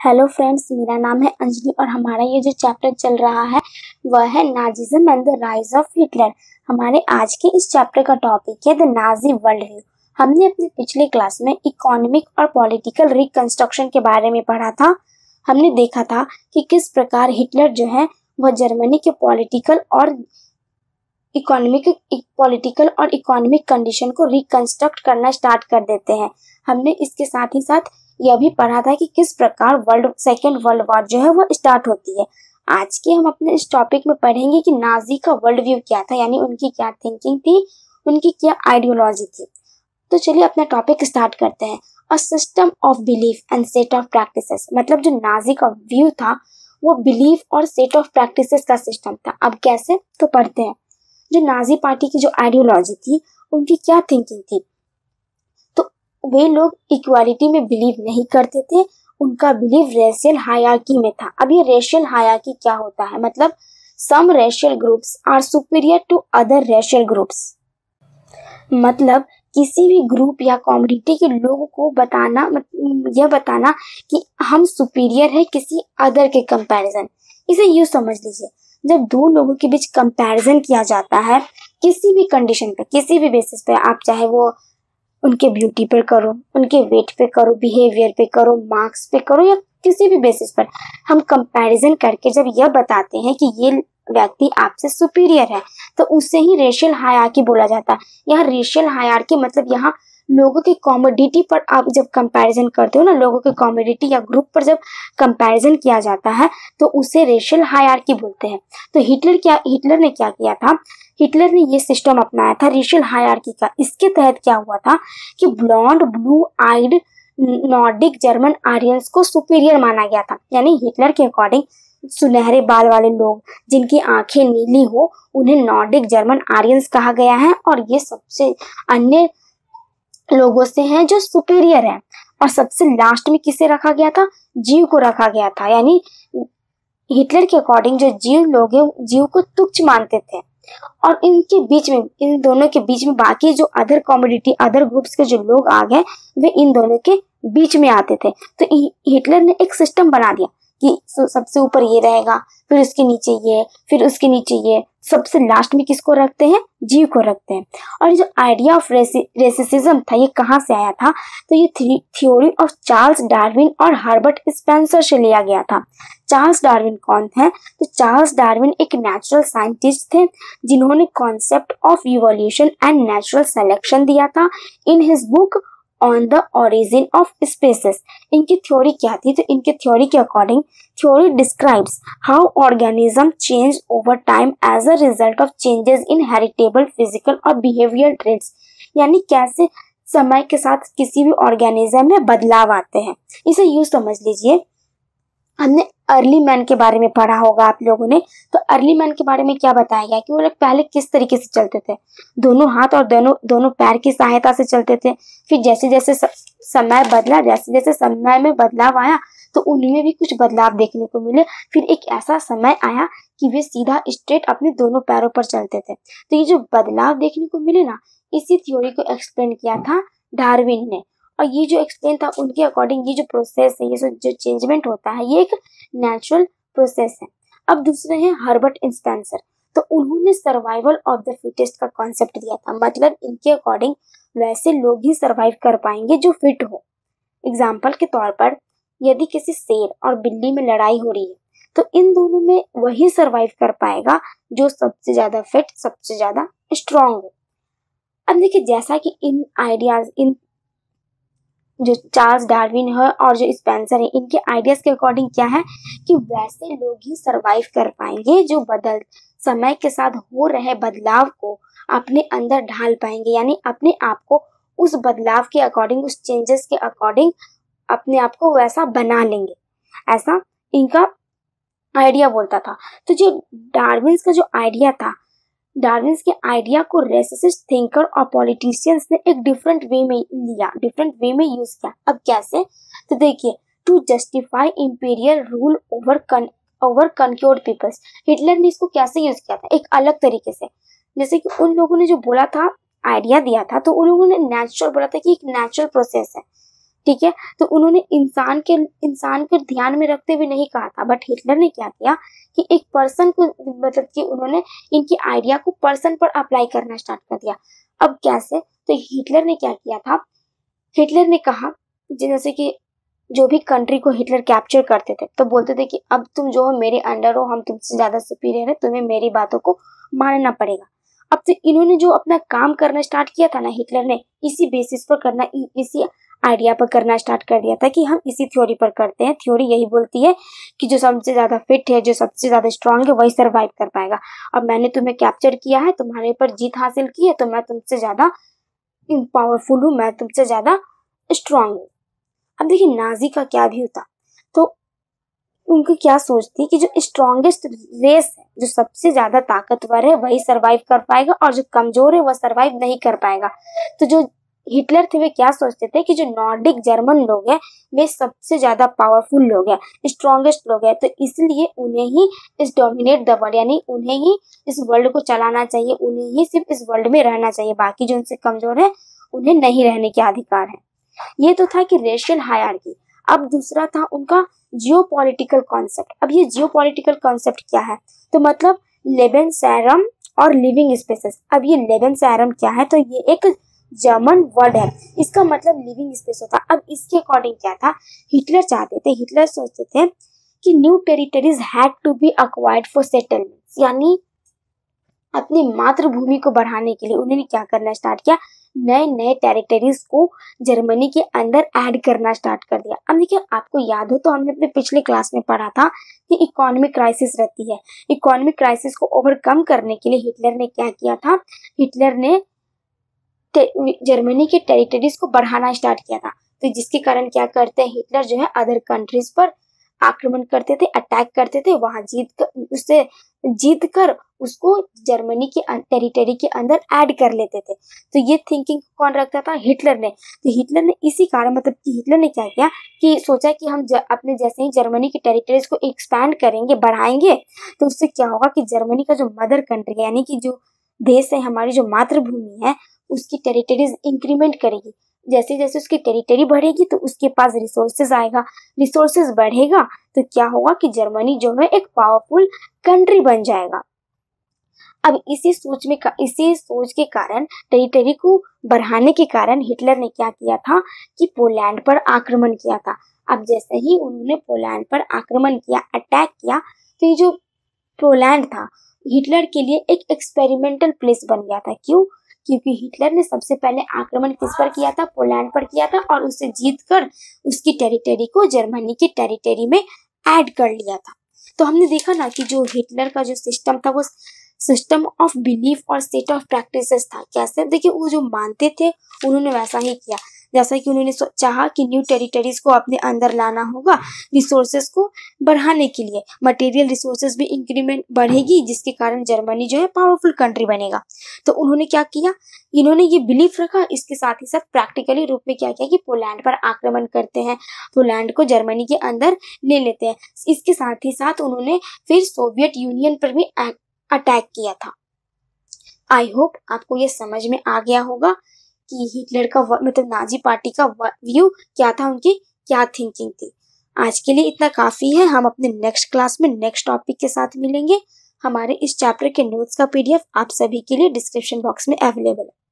Hello friends मेरा नाम है अंजलि और हमारा ये जो चैप्टर चल रहा है, वह है Nazism and the rise of Hitler हमारे आज के इस चैप्टर का टॉपिक है द नाजी वर्ल्ड व्यू हमने अपने पिछले क्लास में इकोनॉमिक और पॉलिटिकल रिकंस्ट्रक्शन के बारे में पढ़ा था। हमने देखा था कि किस प्रकार हिटलर जो है, वह जर्मनी के पॉलिटिकल और इकोनॉमिक पॉलिटिकल और इकोनॉमिक कंडीशन को रिकंस्ट्रक्ट करना स्टार्ट कर देते हैं। हमने इसके साथ ही साथ यह भी पढ़ा था कि किस प्रकार वर्ल्ड सेकेंड वर्ल्ड वॉर जो है वो स्टार्ट होती है। आज के हम अपने इस टॉपिक में पढ़ेंगे कि नाजी का वर्ल्ड व्यू क्या था, यानी उनकी क्या थिंकिंग थी, उनकी क्या आइडियोलॉजी थी। तो चलिए अपना टॉपिक स्टार्ट करते हैं। A system of belief and set of practices मतलब जो नाजी का व्यू था, वो बिलीफ और सेट ऑफ़ प्रैक्टिसेस का सिस्टम था। अब कैसे? तो पढ़ते हैं। जो नाजी पार्टी की जो आइडियोलॉजी थी, उनकी क्या थिंकिंग थी? वे लोग इक्वालिटी में बिलीव नहीं करते थे। उनका बिलीव रेशियल हायरकी में था। अब ये रेशियल हायरकी क्या होता है? मतलब some racial groups are superior to other racial groups मतलब किसी भी ग्रुप या कम्युनिटी के लोगों को बताना यह बताना कि हम सुपीरियर है किसी अदर के कंपैरिजन इसे यूँ समझ लीजिए, जब दो लोगों के बीच कंपैरिजन किया जाता है, किसी भी कंडीशन पे, किसी भी बेसिस पे, आप चाहे वो उनके ब्यूटी पर करो, उनके वेट पे करो बिहेवियर पे करो मार्क्स पे करो या किसी भी बेसिस पर। हम कंपैरिजन करके जब यह बताते हैं कि ये व्यक्ति आपसे सुपीरियर है तो उसे ही रेशियल हायर की बोला जाता। है यहाँ रेशियल हायर की मतलब यहाँ लोगों की कॉमोडिटी पर आप जब कंपैरिजन करते हो ना, लोगों के कॉमोडिटी या ग्रुप पर जब कंपैरिजन किया जाता है तो उसे रेशियल हायरार्की बोलते हैं। तो हिटलर क्या हिटलर ने क्या किया था? हिटलर ने ये सिस्टम अपनाया था रेशियल हायरार्की का। इसके तहत क्या हुआ था कि blonde blue eyed Nordic German Aryans को सुपीरियर माना गया था। यानी हिटलर के अकॉर्डिंग सुनहरे बाल वाले लोग, जिनकी आँखें नीली हो, उन्हें नॉर्डिक जर्मन आर्यंस कहा गया है। और ये सबसे अन्य लोगों से हैं जो सुपीरियर है। और सबसे लास्ट में किसे रखा गया था? जीव को रखा गया था। यानी हिटलर के अकॉर्डिंग जो जीव लोग हैं, जीव को तुच्छ मानते थे। और इनके बीच में, इन दोनों के बीच में बाकी जो अदर कम्युनिटी अदर ग्रुप्स के जो लोग आ गए, वे इन दोनों के बीच में आते थे। तो हिटलर ने एक सिस्टम बना दिया। कि सबसे ऊपर ये रहेगा, फिर उसके नीचे ये फिर उसके नीचे ये सबसे लास्ट में किसको रखते हैं? जीव को रखते हैं। और जो आइडिया ऑफ़ रेसिसिज्म था, ये कहाँ से आया था? तो ये थ्योरी ऑफ़ चार्ल्स डार्विन और हार्बर्ट स्पेंसर से लिया गया था। चार्ल्स डार्विन कौन थे तो चार्ल्स डार्विन एक नेचुरल साइंटिस्ट थे, जिन्होंने concept of evolution and natural selection दिया था। In his book on the origin of species इनकी थ्योरी क्या थी? तो इनके थ्योरी के according theory describes how organism change over time as a result of changes in heritable physical और behaviour traits यानी कैसे समय के साथ किसी भी ऑर्गेनिज्म में बदलाव आते हैं। इसे यूँ समझ लीजिए। हमने अर्ली मैन के बारे में पढ़ा होगा आप लोगों ने। तो अर्ली मैन के बारे में क्या बताया गया कि वो लोग पहले किस तरीके से चलते थे? दोनों हाथ और दोनों दोनों पैर की सहायता से चलते थे। फिर जैसे जैसे समय बदला जैसे जैसे समय में बदलाव आया तो उनमें भी कुछ बदलाव देखने को मिले। फिर एक ऐसा समय आया कि वे सीधा स्ट्रेट अपने दोनों पैरों पर चलते थे। तो ये जो बदलाव देखने को मिले ना, इसी थ्योरी को एक्सप्लेन किया था डार्विन ने। और ये जो एक्सप्लेन था उनके अकॉर्डिंग ये जो प्रोसेस है, ये जो चेंजमेंट होता है, ये एक नेचुरल प्रोसेस है। अब दूसरे हैं हर्बर्ट इंस्पेंसर तो उन्होंने सर्वाइवल ऑफ़ द फिटेस्ट का कॉन्सेप्ट दिया था। मतलब इनके अकॉर्डिंग वैसे लोग ही सर्वाइव कर पाएँगे जो फिट हो। एग्ज़ाम्पल के तौर पर, यदि किसी शेर और बिल्ली में लड़ाई हो रही है तो इन दोनों में वही सर्वाइव कर पाएगा जो सबसे ज़्यादा फिट सबसे ज़्यादा स्ट्रांग हो। अब देखिए, जैसा कि इन आइडियाज़ इन जो चार्ल्स डार्विन है और जो स्पेंसर है, इनके आइडियाज़ के अकॉर्डिंग क्या है कि वैसे लोग ही सरवाइव कर पाएँगे, जो बदल, समय के साथ हो रहे बदलाव को अपने अंदर ढाल पाएँगे, यानी अपने आप को उस बदलाव के अकॉर्डिंग उस चेंजेस के अकॉर्डिंग अपने आप को वैसा बना लेंगे। ऐसा इनका आइडिया बोलता था। तो जो डार्विन का जो आइडिया था डार्विन के आइडिया को रेसिस्ट थिंकर और पॉलिटिशियंस ने एक डिफरेंट वे में लिया डिफरेंट वे में यूज़ किया। अब कैसे? तो देखिए to justify imperial rule over over conquered peoples Hitler ने इसको कैसे यूज़ किया था? एक अलग तरीके से। जैसे कि उन लोगों ने जो बोला था, आइडिया दिया था तो उन लोगों ने नेचुरल बोला था कि एक नेचुरल प्रोसेस है। ठीक है? तो उन्होंने इंसान के, इंसान को ध्यान में रखते हुए नहीं कहा था बट हिटलर ने क्या किया कि एक पर्सन को मतलब कि उन्होंने इनकी आइडिया को पर्सन पर अप्लाई करना स्टार्ट कर दिया। अब कैसे? तो हिटलर ने क्या किया था? हिटलर ने कहा, जैसे कि जो भी कंट्री को हिटलर कैप्चर करते थे तो बोलते थे कि अब तुम जो हो, मेरे अंडर हो, हम तुमसे ज़्यादा सुपीरियर है, तुम्हें मेरी बातों को मानना पड़ेगा। अब तो इन्होंने जो अपना काम करना स्टार्ट किया था ना हिटलर ने, इसी बेसिस पर करना इसी आइडिया पर करना स्टार्ट कर दिया था कि हम इसी थ्योरी पर करते हैं। थ्योरी यही बोलती है कि जो सबसे ज़्यादा फिट है, जो सबसे ज़्यादा स्ट्रांग है, वही सरवाइव कर पाएगा। अब मैंने तुम्हें कैप्चर किया है, तुम्हारे ऊपर जीत हासिल की है तो मैं तुमसे ज़्यादा पावरफुल हूँ, मैं तुमसे ज़्यादा स्ट्रांग हूँ। अब देखिए, नाजी का क्या भी होता तो उनकी क्या सोचती कि जो स्ट्रॉन्गेस्ट रेस है, जो सबसे ज़्यादा ताकतवर है, वही सरवाइव कर पाएगा और जो कमज़ोर है, वह सरवाइव नहीं कर पाएगा। तो जो हिटलर थे, वे क्या सोचते थे कि जो नॉर्डिक जर्मन लोग हैं, वे सबसे ज़्यादा पावरफुल लोग हैं स्ट्रॉन्गेस्ट लोग हैं। तो इसलिए उन्हें ही इस डोमिनेट द वर्ल्ड यानी उन्हें ही इस वर्ल्ड को चलाना चाहिए, उन्हें ही सिर्फ़ इस वर्ल्ड में रहना चाहिए। बाकी जो उनसे कमज़ोर है, उन्हें नहीं रहने के अधिकार है। ये तो था कि रेशियल हायरकी अब दूसरा था उनका जियो पॉलिटिकल कॉन्सेप्ट अब ये जियो पॉलिटिकल कॉन्सेप्ट क्या है? तो मतलब लेबन सैरम और लिविंग स्पेसेस अब ये लेबन सैरम क्या है? तो ये एक जर्मन वर्ड है। इसका मतलब लिविंग स्पेस होता अब इसके अकॉर्डिंग क्या था? हिटलर चाहते थे, हिटलर सोचते थे कि new territories had to be acquired for settlements यानी अपनी मातृभूमि को बढ़ाने के लिए उन्होंने क्या करना स्टार्ट किया? नए नए टेरिटरीज को जर्मनी के अंदर ऐड करना स्टार्ट कर दिया। अब देखिए, आपको याद हो तो हमने अपने पिछले क्लास में पढ़ा था कि इकोनॉमिक क्राइसिस रहती है। इकोनॉमिक क्राइसिस को ओवरकम करने के लिए हिटलर ने क्या किया था? हिटलर ने जर्मनी के टेरिटरीज को बढ़ाना स्टार्ट किया था। तो जिसके कारण क्या करते हैं हिटलर जो है अदर कंट्रीज़ पर आक्रमण करते थे अटैक करते थे, वहाँ जीत कर उससे जीत कर उसको जर्मनी के टेरिटरी के अंदर ऐड कर लेते थे। तो ये थिंकिंग कौन रखता था? हिटलर ने। तो हिटलर ने इसी कारण मतलब कि हिटलर ने क्या किया कि सोचा कि हम अपने जैसे ही जर्मनी की टेरिटरीज को एक्सपैंड करेंगे, बढ़ाएँगे तो उससे क्या होगा कि जर्मनी का जो मदर कंट्री यानी कि जो देश है, हमारी जो मातृभूमि है उसकी टेरिटरीज इंक्रीमेंट करेगी। जैसे जैसे उसकी टेरिटरी बढ़ेगी तो उसके पास रिसोर्सेज आएगा। रिसोर्सेज बढ़ेगा तो क्या होगा कि जर्मनी जो है, एक पावरफुल कंट्री बन जाएगा। अब इसी सोच में इसी सोच के कारण टेरिटरी को बढ़ाने के कारण हिटलर ने क्या किया था कि पोलैंड पर आक्रमण किया था। अब जैसे ही उन्होंने पोलैंड पर आक्रमण किया अटैक किया तो ये जो पोलैंड था हिटलर के लिए एक एक्सपेरिमेंटल प्लेस बन गया था। क्यों? क्योंकि हिटलर ने सबसे पहले आक्रमण किस पर किया था? पोलैंड पर किया था और उसे जीत कर उसकी टेरिटरी को जर्मनी की टेरिटरी में ऐड कर लिया था। तो हमने देखा ना कि जो हिटलर का जो सिस्टम था, वो सिस्टम ऑफ़ बिलीफ और सेट ऑफ़ प्रैक्टिसेस था। कैसे? देखिए, वो जो मानते थे, उन्होंने वैसा ही किया। जैसा कि उन्होंने चाहा कि न्यू टेरिटरीज को अपने अंदर लाना होगा रिसोर्सेज को बढ़ाने के लिए। मटेरियल रिसोर्सेज भी इंक्रीमेंट बढ़ेगी, जिसके कारण जर्मनी जो है पावरफुल कंट्री बनेगा। तो उन्होंने क्या किया? इन्होंने ये बिलीफ रखा, इसके साथ ही साथ प्रैक्टिकली रूप में क्या किया कि पोलैंड पर आक्रमण करते हैं। पोलैंड को जर्मनी के अंदर ले लेते हैं। इसके साथ ही साथ उन्होंने फिर सोवियत यूनियन पर भी अटैक किया था। आई होप आपको ये समझ में आ गया होगा। कि हिटलर का मतलब नाजी पार्टी का व्यू क्या था उनकी, क्या थिंकिंग थी। आज के लिए इतना काफ़ी है। हम अपने नेक्स्ट क्लास में नेक्स्ट टॉपिक के साथ मिलेंगे। हमारे इस चैप्टर के नोट्स का पीडीएफ आप सभी के लिए डिस्क्रिप्शन बॉक्स में अवेलेबल है।